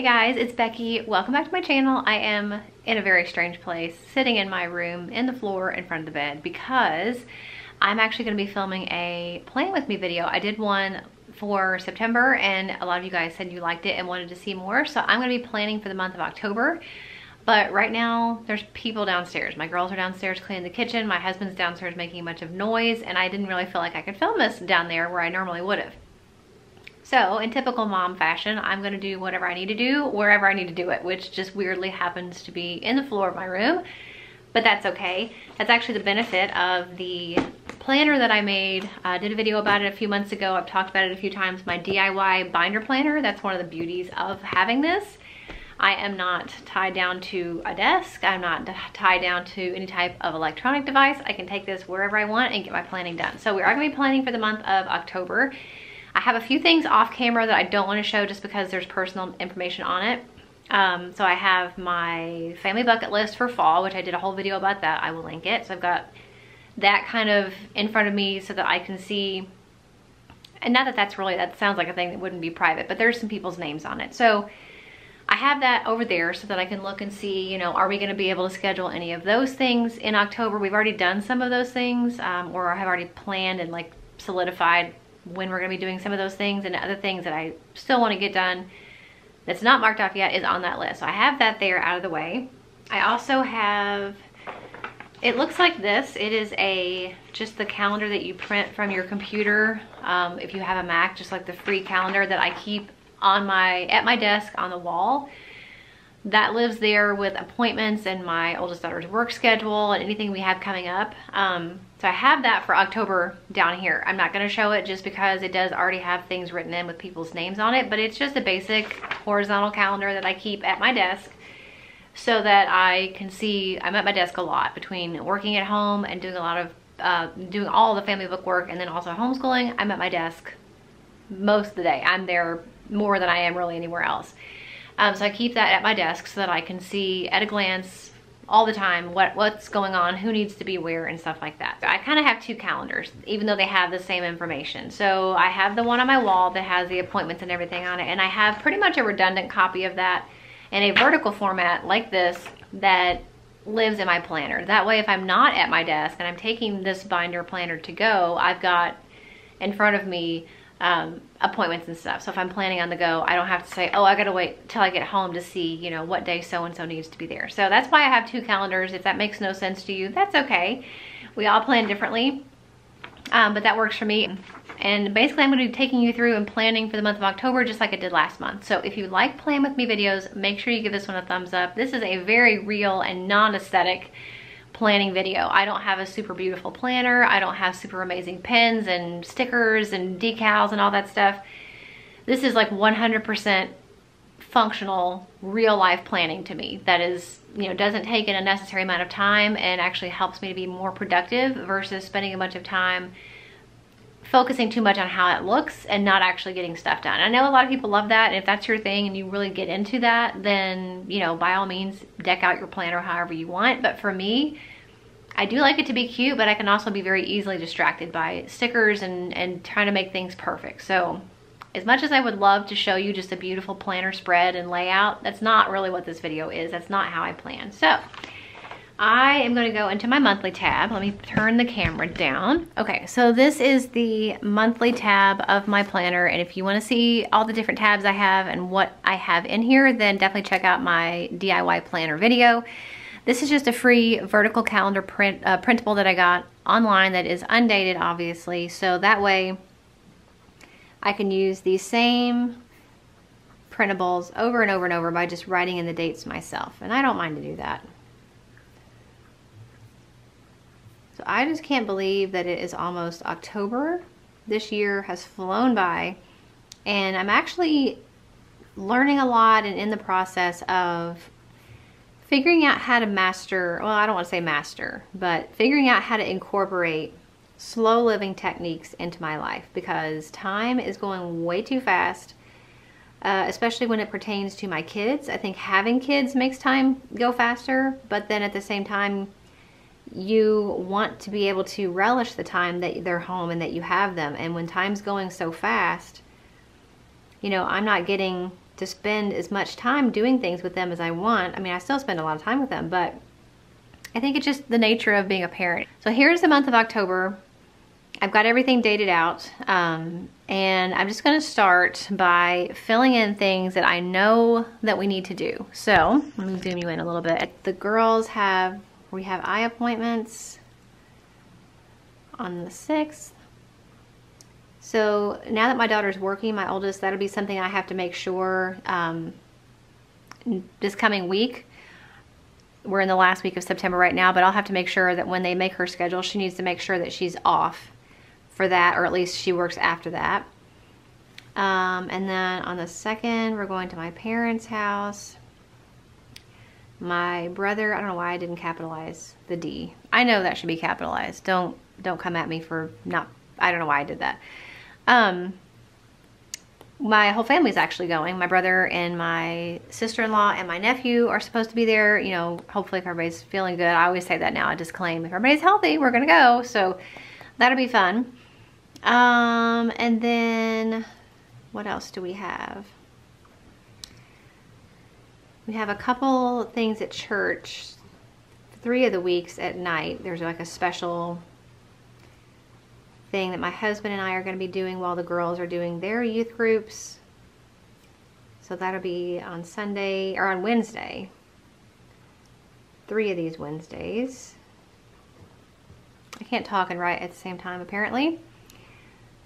Hey guys, it's Becky. Welcome back to my channel. I am in a very strange place, sitting in my room, in the floor, in front of the bed, because I'm actually gonna be filming a plan with me video. I did one for September and a lot of you guys said you liked it and wanted to see more. So I'm gonna be planning for the month of October. But right now there's people downstairs. My girls are downstairs cleaning the kitchen. My husband's downstairs making a bunch of noise and I didn't really feel like I could film this down there where I normally would have. So in typical mom fashion, I'm gonna do whatever I need to do wherever I need to do it, which just weirdly happens to be in the floor of my room, but that's okay. That's actually the benefit of the planner that I made. I uh, did a video about it a few months ago. I've talked about it a few times. My DIY binder planner, that's one of the beauties of having this. I am not tied down to a desk. I'm not tied down to any type of electronic device. I can take this wherever I want and get my planning done. So we are gonna be planning for the month of October. I have a few things off camera that I don't want to show just because there's personal information on it. Um, so I have my family bucket list for fall, which I did a whole video about that. I will link it. So I've got that kind of in front of me so that I can see, and not that that's really, that sounds like a thing that wouldn't be private, but there's some people's names on it. So I have that over there so that I can look and see, you know, are we going to be able to schedule any of those things in October? We've already done some of those things, um, or I have already planned and like solidified when we're gonna be doing some of those things and other things that I still wanna get done that's not marked off yet is on that list. So I have that there out of the way. I also have, it looks like this. It is a, just the calendar that you print from your computer. Um, if you have a Mac, just like the free calendar that I keep on my, at my desk on the wall that lives there with appointments and my oldest daughter's work schedule and anything we have coming up. Um, so I have that for October down here. I'm not gonna show it just because it does already have things written in with people's names on it, but it's just a basic horizontal calendar that I keep at my desk so that I can see, I'm at my desk a lot between working at home and doing a lot of, uh, doing all the family book work and then also homeschooling. I'm at my desk most of the day. I'm there more than I am really anywhere else. Um, so I keep that at my desk so that I can see at a glance all the time what, what's going on, who needs to be where and stuff like that. So I kind of have two calendars, even though they have the same information. So I have the one on my wall that has the appointments and everything on it, and I have pretty much a redundant copy of that in a vertical format like this that lives in my planner. That way, if I'm not at my desk and I'm taking this binder planner to go, I've got in front of me um, appointments and stuff. So if I'm planning on the go, I don't have to say, oh, I gotta wait till I get home to see, you know, what day so-and-so needs to be there. So that's why I have two calendars. If that makes no sense to you, that's okay. We all plan differently, um, but that works for me. And basically I'm gonna be taking you through and planning for the month of October just like I did last month. So if you like Plan With Me videos, make sure you give this one a thumbs up. This is a very real and non-aesthetic planning video. I don't have a super beautiful planner. I don't have super amazing pens and stickers and decals and all that stuff. This is like 100% functional real life planning to me that is you know doesn't take an unnecessary amount of time and actually helps me to be more productive versus spending a bunch of time focusing too much on how it looks and not actually getting stuff done. I know a lot of people love that. And if that's your thing and you really get into that, then, you know, by all means, deck out your planner however you want. But for me, I do like it to be cute, but I can also be very easily distracted by stickers and, and trying to make things perfect. So as much as I would love to show you just a beautiful planner spread and layout, that's not really what this video is. That's not how I plan. So I am gonna go into my monthly tab. Let me turn the camera down. Okay, so this is the monthly tab of my planner. And if you wanna see all the different tabs I have and what I have in here, then definitely check out my DIY planner video. This is just a free vertical calendar print uh, printable that I got online that is undated, obviously. So that way I can use these same printables over and over and over by just writing in the dates myself. And I don't mind to do that. So I just can't believe that it is almost October. This year has flown by and I'm actually learning a lot and in the process of figuring out how to master, well, I don't want to say master, but figuring out how to incorporate slow living techniques into my life because time is going way too fast, uh, especially when it pertains to my kids. I think having kids makes time go faster, but then at the same time, you want to be able to relish the time that they're home and that you have them. And when time's going so fast, you know, I'm not getting to spend as much time doing things with them as I want. I mean, I still spend a lot of time with them, but I think it's just the nature of being a parent. So here's the month of October. I've got everything dated out um, and I'm just gonna start by filling in things that I know that we need to do. So let me zoom you in a little bit. The girls have, we have eye appointments on the 6th. So now that my daughter's working, my oldest, that'll be something I have to make sure um, this coming week. We're in the last week of September right now, but I'll have to make sure that when they make her schedule, she needs to make sure that she's off for that, or at least she works after that. Um, and then on the second, we're going to my parents' house. My brother, I don't know why I didn't capitalize the D. I know that should be capitalized. Don't don't come at me for not, I don't know why I did that. Um, my whole family's actually going. My brother and my sister-in-law and my nephew are supposed to be there. You know, hopefully if everybody's feeling good. I always say that now. I disclaim, if everybody's healthy, we're to go. So that'll be fun. Um, and then what else do we have? We have a couple things at church. Three of the weeks at night, there's like a special thing that my husband and I are going to be doing while the girls are doing their youth groups. So that'll be on Sunday or on Wednesday. Three of these Wednesdays. I can't talk and write at the same time apparently.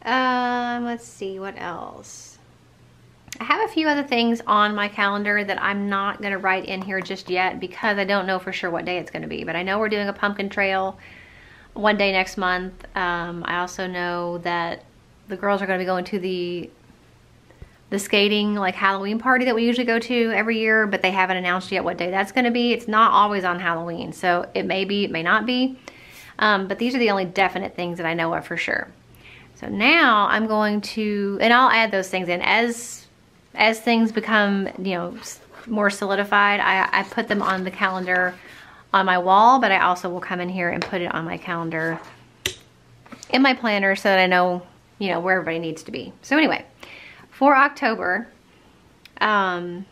Um, let's see what else. I have a few other things on my calendar that I'm not going to write in here just yet because I don't know for sure what day it's going to be. But I know we're doing a pumpkin trail one day next month. Um, I also know that the girls are going to be going to the the skating like Halloween party that we usually go to every year, but they haven't announced yet what day that's going to be. It's not always on Halloween, so it may be, it may not be. Um, but these are the only definite things that I know of for sure. So now I'm going to, and I'll add those things in as as things become, you know, more solidified. I, I put them on the calendar on my wall, but I also will come in here and put it on my calendar in my planner so that I know, you know, where everybody needs to be. So anyway, for October, um,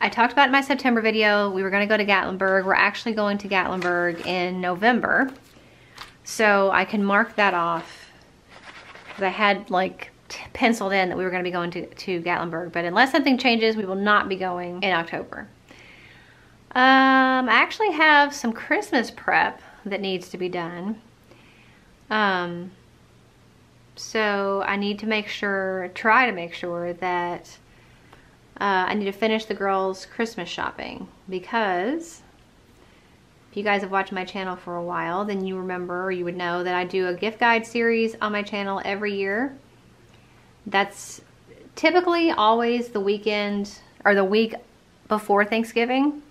I talked about in my September video, we were gonna go to Gatlinburg. We're actually going to Gatlinburg in November. So I can mark that off because I had like penciled in that we were gonna be going to, to Gatlinburg. But unless something changes, we will not be going in October. Um, I actually have some Christmas prep that needs to be done. Um, so I need to make sure, try to make sure that uh, I need to finish the girls' Christmas shopping because if you guys have watched my channel for a while, then you remember or you would know that I do a gift guide series on my channel every year. That's typically always the weekend or the week before Thanksgiving.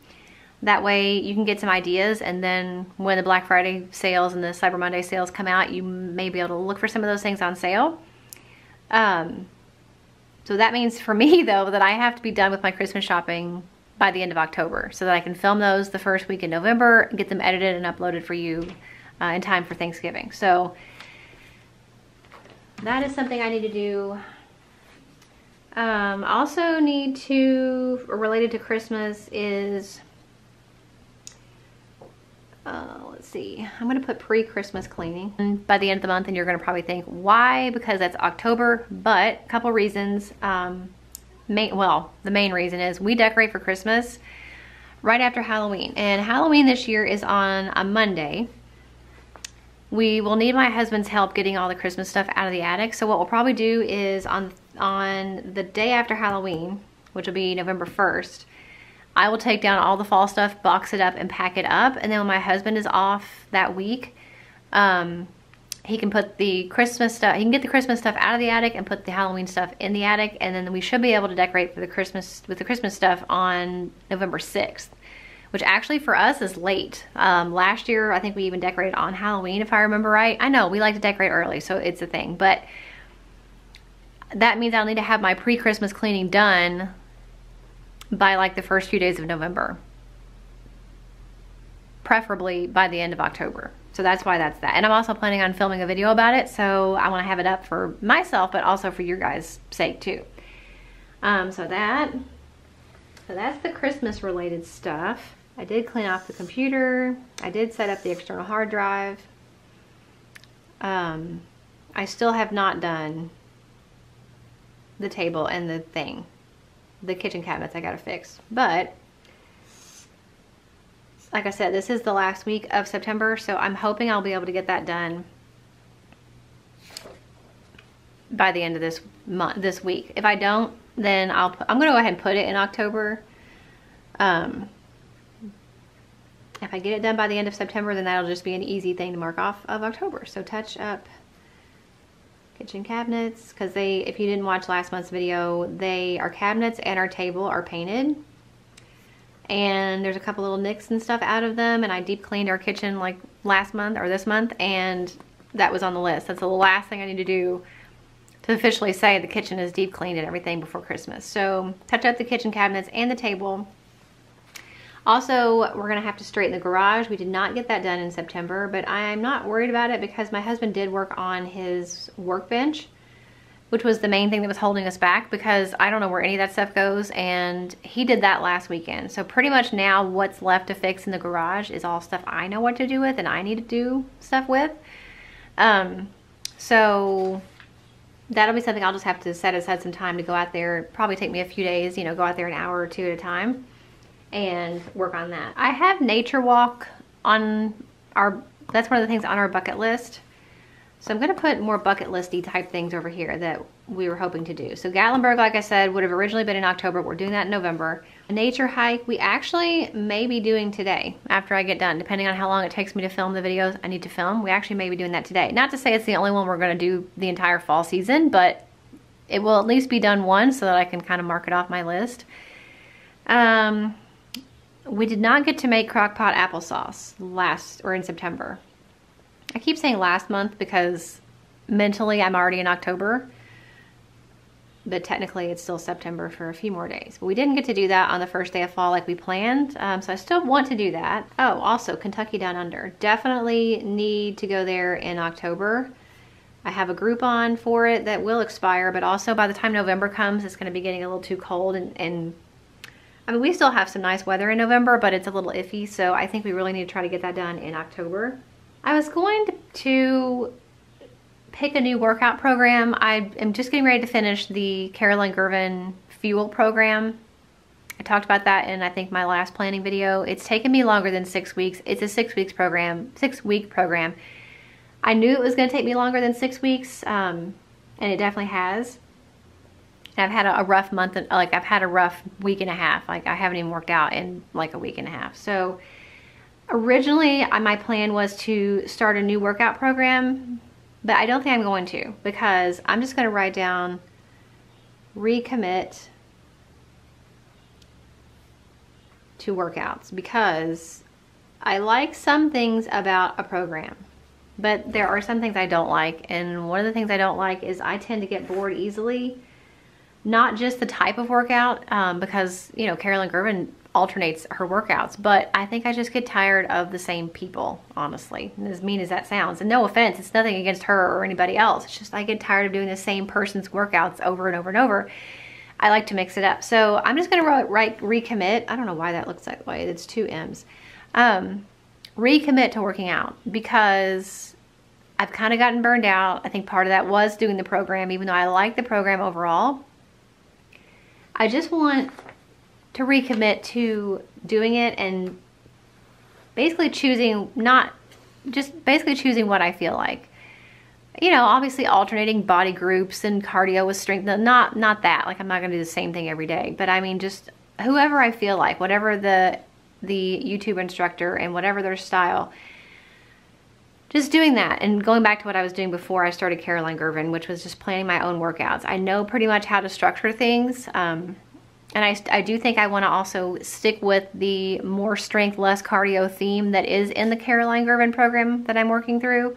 That way you can get some ideas and then when the Black Friday sales and the Cyber Monday sales come out, you may be able to look for some of those things on sale. Um, so that means for me though that I have to be done with my Christmas shopping by the end of October so that I can film those the first week in November, and get them edited and uploaded for you uh, in time for Thanksgiving. So that is something I need to do. Um, also need to, related to Christmas is uh, let's see, I'm gonna put pre-Christmas cleaning by the end of the month and you're gonna probably think, why? Because that's October, but a couple reasons. Um, main, well, the main reason is we decorate for Christmas right after Halloween. And Halloween this year is on a Monday. We will need my husband's help getting all the Christmas stuff out of the attic. So what we'll probably do is on, on the day after Halloween, which will be November 1st, I will take down all the fall stuff, box it up, and pack it up. And then when my husband is off that week, um, he can put the Christmas stuff, he can get the Christmas stuff out of the attic and put the Halloween stuff in the attic. And then we should be able to decorate for the Christmas, with the Christmas stuff on November 6th, which actually for us is late. Um, last year, I think we even decorated on Halloween, if I remember right. I know we like to decorate early, so it's a thing, but that means I'll need to have my pre-Christmas cleaning done by like the first few days of November. Preferably by the end of October. So that's why that's that. And I'm also planning on filming a video about it. So I want to have it up for myself, but also for your guys' sake too. Um, so that, so that's the Christmas related stuff. I did clean off the computer. I did set up the external hard drive. Um, I still have not done the table and the thing. The kitchen cabinets I gotta fix. But, like I said, this is the last week of September, so I'm hoping I'll be able to get that done by the end of this month, this week. If I don't, then I'll, I'm gonna go ahead and put it in October. Um, if I get it done by the end of September, then that'll just be an easy thing to mark off of October. So touch up kitchen cabinets because they, if you didn't watch last month's video, they, our cabinets and our table are painted. And there's a couple little nicks and stuff out of them. And I deep cleaned our kitchen like last month or this month. And that was on the list. That's the last thing I need to do to officially say the kitchen is deep cleaned and everything before Christmas. So touch up the kitchen cabinets and the table. Also, we're gonna have to straighten the garage. We did not get that done in September, but I'm not worried about it because my husband did work on his workbench, which was the main thing that was holding us back because I don't know where any of that stuff goes and he did that last weekend. So pretty much now what's left to fix in the garage is all stuff I know what to do with and I need to do stuff with. Um, so that'll be something I'll just have to set aside some time to go out there. Probably take me a few days, you know, go out there an hour or two at a time and work on that. I have nature walk on our, that's one of the things on our bucket list. So I'm gonna put more bucket listy type things over here that we were hoping to do. So Gatlinburg, like I said, would have originally been in October. We're doing that in November. A nature hike, we actually may be doing today after I get done, depending on how long it takes me to film the videos I need to film. We actually may be doing that today. Not to say it's the only one we're gonna do the entire fall season, but it will at least be done once so that I can kind of mark it off my list. Um, we did not get to make crockpot applesauce last or in September. I keep saying last month because mentally I'm already in October, but technically it's still September for a few more days. But we didn't get to do that on the first day of fall like we planned, um, so I still want to do that. Oh, also Kentucky Down Under. Definitely need to go there in October. I have a Groupon for it that will expire, but also by the time November comes, it's gonna be getting a little too cold and, and I mean, we still have some nice weather in November, but it's a little iffy, so I think we really need to try to get that done in October. I was going to pick a new workout program. I am just getting ready to finish the Caroline Girvan Fuel program. I talked about that in I think my last planning video. It's taken me longer than six weeks. It's a six weeks program, six week program. I knew it was gonna take me longer than six weeks, um, and it definitely has. I've had a, rough month, like I've had a rough week and a half. Like I haven't even worked out in like a week and a half. So originally my plan was to start a new workout program, but I don't think I'm going to because I'm just going to write down recommit to workouts because I like some things about a program, but there are some things I don't like. And one of the things I don't like is I tend to get bored easily not just the type of workout, um, because, you know, Caroline Girvan alternates her workouts, but I think I just get tired of the same people, honestly, as mean as that sounds. And no offense, it's nothing against her or anybody else. It's just I get tired of doing the same person's workouts over and over and over. I like to mix it up. So I'm just gonna write, write recommit. I don't know why that looks that way. It's two M's. Um, recommit to working out because I've kind of gotten burned out. I think part of that was doing the program, even though I like the program overall. I just want to recommit to doing it and basically choosing not just basically choosing what I feel like. You know, obviously alternating body groups and cardio with strength. Not not that. Like I'm not gonna do the same thing every day. But I mean just whoever I feel like, whatever the the YouTube instructor and whatever their style just doing that and going back to what I was doing before I started Caroline Girvan, which was just planning my own workouts. I know pretty much how to structure things. Um, and I, I do think I want to also stick with the more strength, less cardio theme that is in the Caroline Girvan program that I'm working through.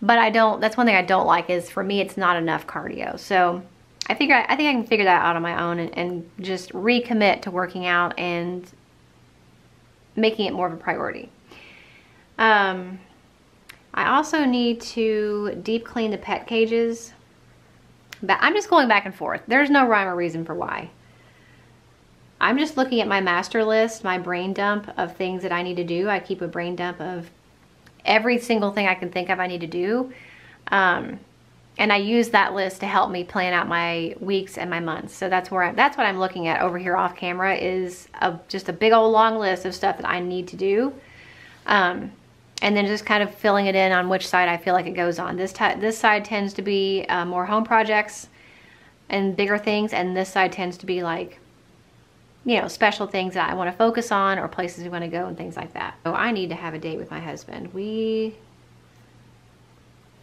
But I don't, that's one thing I don't like is for me, it's not enough cardio. So I figure, I think I can figure that out on my own and, and just recommit to working out and making it more of a priority. Um, I also need to deep clean the pet cages But I'm just going back and forth. There's no rhyme or reason for why. I'm just looking at my master list, my brain dump of things that I need to do. I keep a brain dump of every single thing I can think of I need to do. Um, and I use that list to help me plan out my weeks and my months. So that's where I, that's what I'm looking at over here off camera is a, just a big old long list of stuff that I need to do. Um, and then just kind of filling it in on which side I feel like it goes on. This, this side tends to be uh, more home projects and bigger things, and this side tends to be like, you know, special things that I want to focus on or places we want to go and things like that. So I need to have a date with my husband. We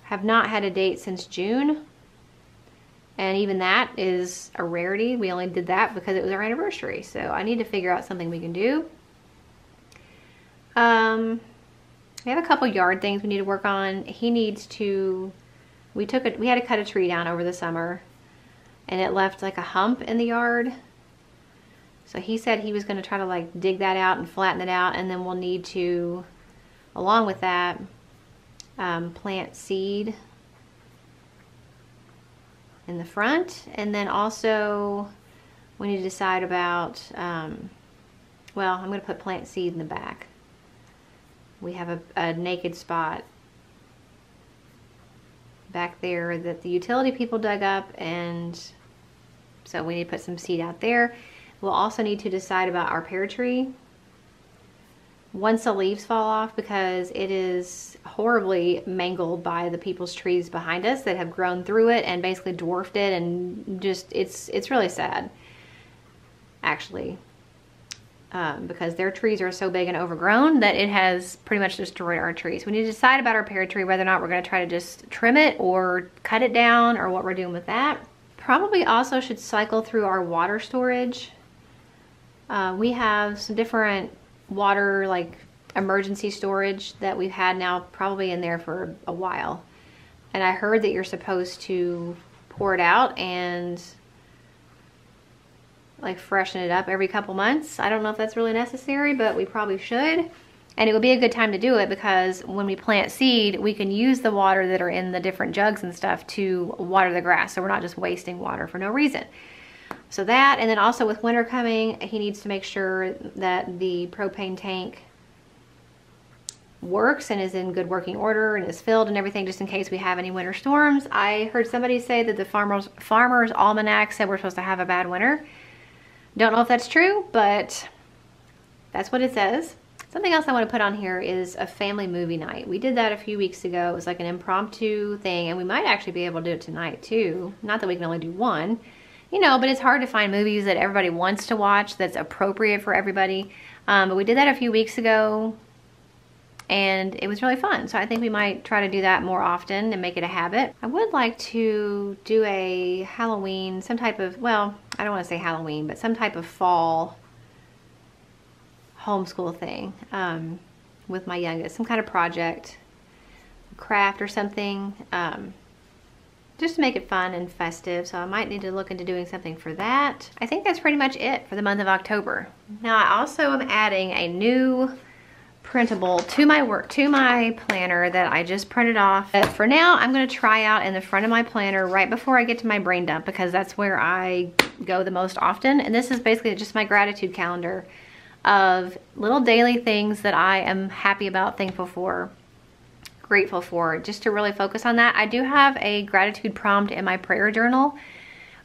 have not had a date since June. And even that is a rarity. We only did that because it was our anniversary. So I need to figure out something we can do. Um, we have a couple yard things we need to work on. He needs to, we took it, we had to cut a tree down over the summer and it left like a hump in the yard. So he said he was gonna try to like dig that out and flatten it out and then we'll need to, along with that, um, plant seed in the front and then also we need to decide about, um, well, I'm gonna put plant seed in the back we have a, a naked spot back there that the utility people dug up and so we need to put some seed out there. We'll also need to decide about our pear tree once the leaves fall off because it is horribly mangled by the people's trees behind us that have grown through it and basically dwarfed it and just it's it's really sad actually um, because their trees are so big and overgrown that it has pretty much destroyed our trees. We need to decide about our pear tree, whether or not we're gonna try to just trim it or cut it down or what we're doing with that. Probably also should cycle through our water storage. Uh, we have some different water like emergency storage that we've had now probably in there for a while. And I heard that you're supposed to pour it out and like freshen it up every couple months. I don't know if that's really necessary, but we probably should. And it would be a good time to do it because when we plant seed, we can use the water that are in the different jugs and stuff to water the grass. So we're not just wasting water for no reason. So that, and then also with winter coming, he needs to make sure that the propane tank works and is in good working order and is filled and everything just in case we have any winter storms. I heard somebody say that the farmer's, farmer's almanac said we're supposed to have a bad winter. Don't know if that's true, but that's what it says. Something else I want to put on here is a family movie night. We did that a few weeks ago. It was like an impromptu thing, and we might actually be able to do it tonight too. Not that we can only do one, you know, but it's hard to find movies that everybody wants to watch that's appropriate for everybody. Um, but we did that a few weeks ago and it was really fun. So I think we might try to do that more often and make it a habit. I would like to do a Halloween, some type of, well, I don't want to say Halloween, but some type of fall homeschool thing um, with my youngest, some kind of project, craft or something, um, just to make it fun and festive. So I might need to look into doing something for that. I think that's pretty much it for the month of October. Now I also am adding a new printable to my work to my planner that I just printed off. But for now, I'm gonna try out in the front of my planner right before I get to my brain dump because that's where I go the most often. And this is basically just my gratitude calendar of little daily things that I am happy about, thankful for, grateful for, just to really focus on that. I do have a gratitude prompt in my prayer journal,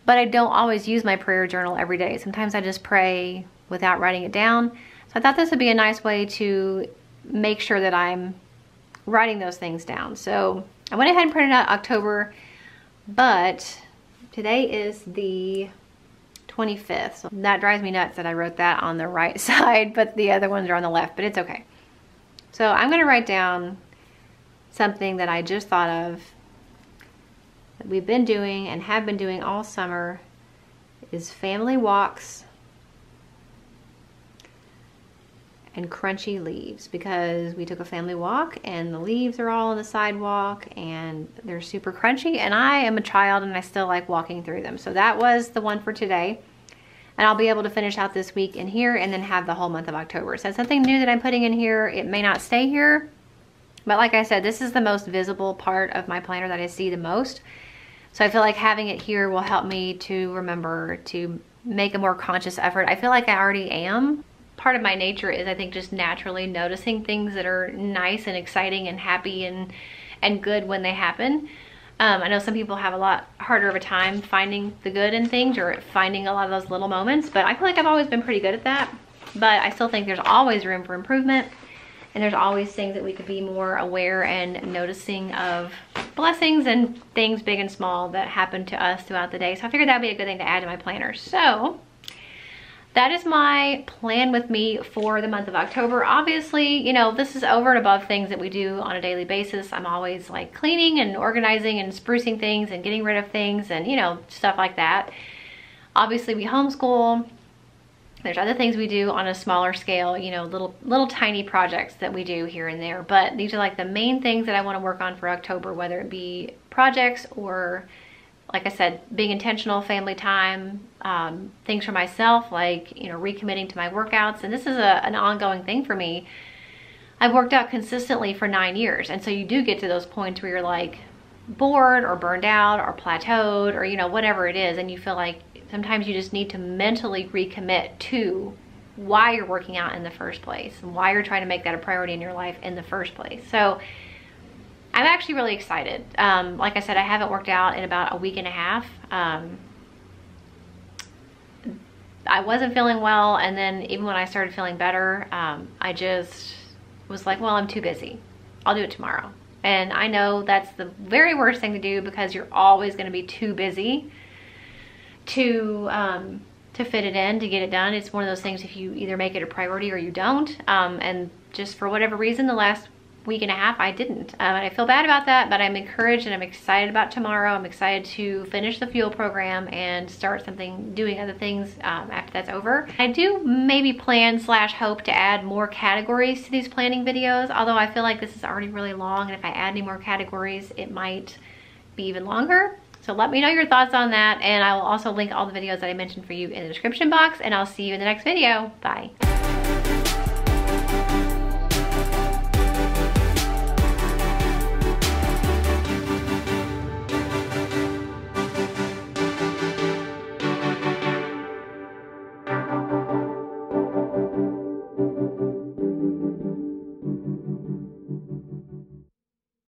but I don't always use my prayer journal every day. Sometimes I just pray without writing it down. I thought this would be a nice way to make sure that I'm writing those things down. So I went ahead and printed out October, but today is the 25th. So that drives me nuts that I wrote that on the right side, but the other ones are on the left, but it's okay. So I'm gonna write down something that I just thought of that we've been doing and have been doing all summer is family walks and crunchy leaves because we took a family walk and the leaves are all on the sidewalk and they're super crunchy and I am a child and I still like walking through them. So that was the one for today. And I'll be able to finish out this week in here and then have the whole month of October. So something new that I'm putting in here. It may not stay here, but like I said, this is the most visible part of my planner that I see the most. So I feel like having it here will help me to remember to make a more conscious effort. I feel like I already am. Part of my nature is I think just naturally noticing things that are nice and exciting and happy and and good when they happen. Um, I know some people have a lot harder of a time finding the good in things or finding a lot of those little moments, but I feel like I've always been pretty good at that. But I still think there's always room for improvement and there's always things that we could be more aware and noticing of blessings and things big and small that happen to us throughout the day. So I figured that'd be a good thing to add to my planner. So that is my plan with me for the month of October. Obviously, you know, this is over and above things that we do on a daily basis. I'm always like cleaning and organizing and sprucing things and getting rid of things and, you know, stuff like that. Obviously, we homeschool. There's other things we do on a smaller scale, you know, little little tiny projects that we do here and there. But these are like the main things that I want to work on for October, whether it be projects or like I said, being intentional, family time, um, things for myself, like, you know, recommitting to my workouts. And this is a, an ongoing thing for me. I've worked out consistently for nine years. And so you do get to those points where you're like bored or burned out or plateaued or, you know, whatever it is. And you feel like sometimes you just need to mentally recommit to why you're working out in the first place and why you're trying to make that a priority in your life in the first place. So I'm actually really excited. Um, like I said, I haven't worked out in about a week and a half. Um, I wasn't feeling well, and then even when I started feeling better, um, I just was like, well, I'm too busy. I'll do it tomorrow. And I know that's the very worst thing to do because you're always going to be too busy to um, to fit it in to get it done. It's one of those things if you either make it a priority or you don't. Um, and just for whatever reason, the last week and a half I didn't. Um, and I feel bad about that, but I'm encouraged and I'm excited about tomorrow. I'm excited to finish the fuel program and start something, doing other things um, after that's over. I do maybe plan slash hope to add more categories to these planning videos, although I feel like this is already really long and if I add any more categories, it might be even longer. So let me know your thoughts on that and I will also link all the videos that I mentioned for you in the description box and I'll see you in the next video. Bye.